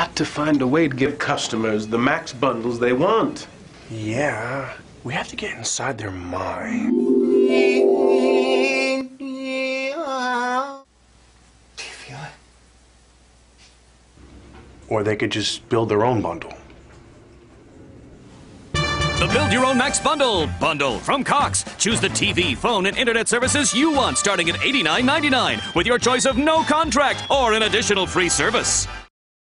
got to find a way to give customers the max bundles they want. Yeah, we have to get inside their mind. Do you feel it? Or they could just build their own bundle. The Build Your Own Max Bundle bundle from Cox. Choose the TV, phone, and internet services you want starting at $89.99 with your choice of no contract or an additional free service.